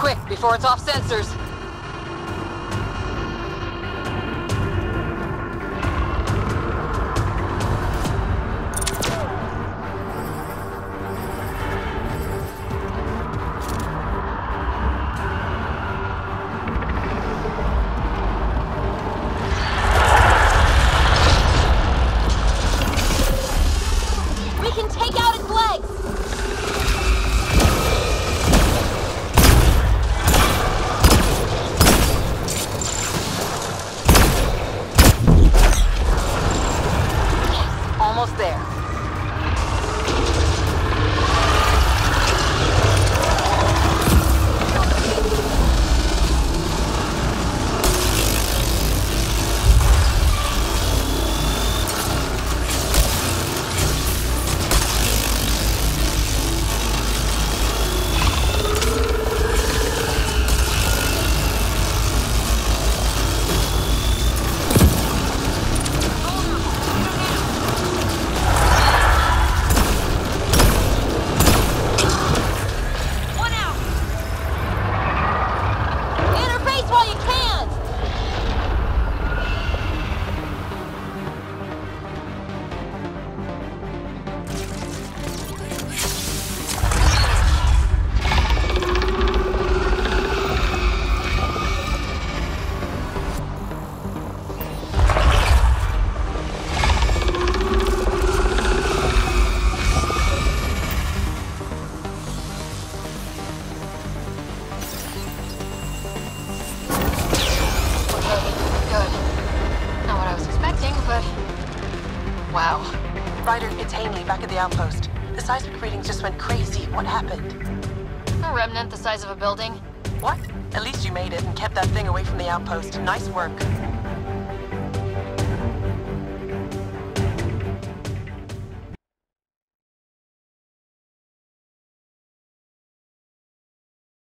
Quick, before it's off sensors. Wow. Ryder, it's Haney back at the outpost. The seismic readings just went crazy. What happened? A remnant the size of a building. What? At least you made it and kept that thing away from the outpost. Nice work.